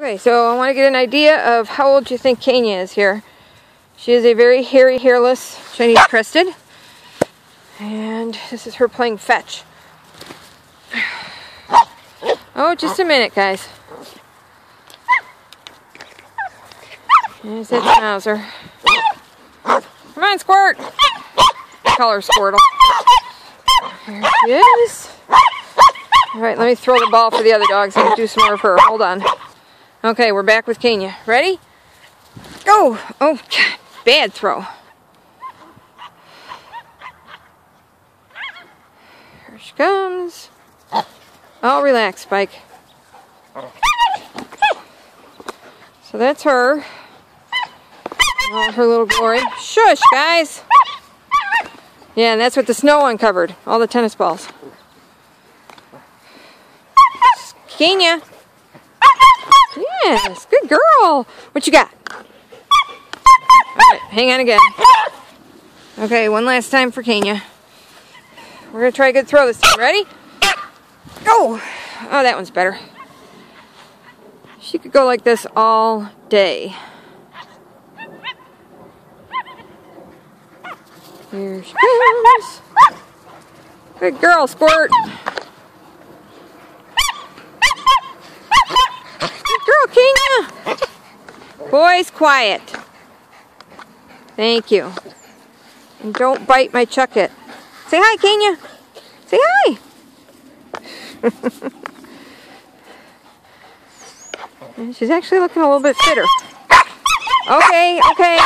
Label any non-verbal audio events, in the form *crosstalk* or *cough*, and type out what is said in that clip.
Okay, so I want to get an idea of how old you think Kaynya is here. She is a very hairy, hairless Chinese crested. And this is her playing fetch. Oh, just a minute, guys. There's that schnauzer. Come on, Squirt! Call her Squirtle. There she is. Alright, let me throw the ball for the other dogs and do some more of her. Hold on. Okay, we're back with Kaynya. Ready? Go! Oh, *laughs* bad throw. Here she comes. Oh, relax, Spike. So that's her. All her little glory. Shush, guys! Yeah, and that's what the snow uncovered. All the tennis balls. Kaynya. Yes, good girl. What you got? Hang on again. Okay, one last time for Kaynya. We're to try a good throw this time. Ready? Go! Oh, that one's better. She could go like this all day. Here she goes. Good girl, Squirt. Good girl, Kaynya. *laughs* Boys, quiet. Thank you. And don't bite my Chuckit. Say hi, Kaynya. Say hi. *laughs* She's actually looking a little bit fitter. Okay, okay.